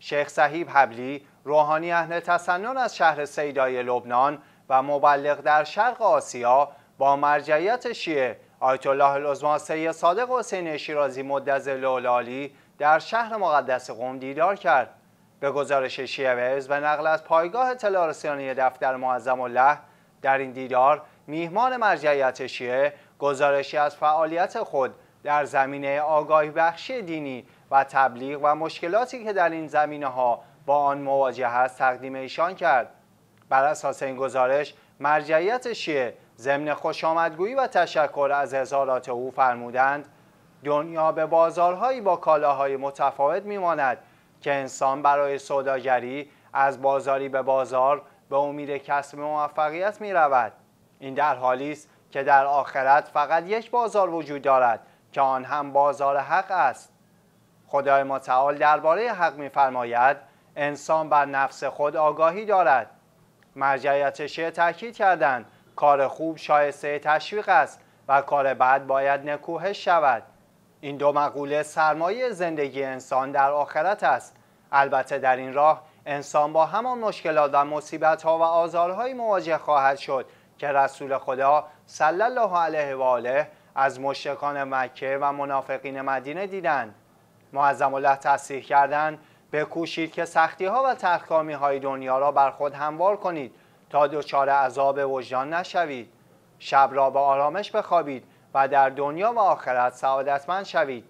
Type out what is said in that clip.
شیخ صحیب حبلی روحانی اهل تسنن از شهر سیدای لبنان و مبلغ در شرق آسیا با مرجعیت شیعه آیت الله العظما سید صادق حسین شیرازی مدظل العالی در شهر مقدس قم دیدار کرد. به گزارش شیعه به نقل از پایگاه اطلاع دفتر معظم الله در این دیدار میهمان مرجعیت شیعه گزارشی از فعالیت خود در زمینه آگاهی بخشی دینی و تبلیغ و مشکلاتی که در این زمینه ها با آن مواجه است تقدیم ایشان کرد بر اساس این گزارش مرجعیت شیعه ضمن خوش آمدگویی و تشکر از اظهارات او فرمودند دنیا به بازارهایی با کالاهای متفاوت میماند که انسان برای سوداگری از بازاری به بازار به امید کسب موفقیت می رود. این در حالی است که در آخرت فقط یک بازار وجود دارد که آن هم بازار حق است. خدای متعال درباره حق میفرماید انسان بر نفس خود آگاهی دارد. مرجعیت شیعه تاکید کردند کار خوب شایسته تشویق است و کار بد باید نکوهش شود. این دو مقوله سرمایه زندگی انسان در آخرت است. البته در این راه انسان با همان مشکلات و مصیبت ها و آزارهایی مواجه خواهد شد که رسول خدا صلی الله علیه و آله از مشرکان مکه و منافقین مدینه دیدند معظم الله تصریح کردند بکوشید که سختی ها و ترکامی های دنیا را بر خود هموار کنید تا دچار عذاب وجدان نشوید. شب را به آرامش بخوابید و در دنیا و آخرت سعادتمند شوید.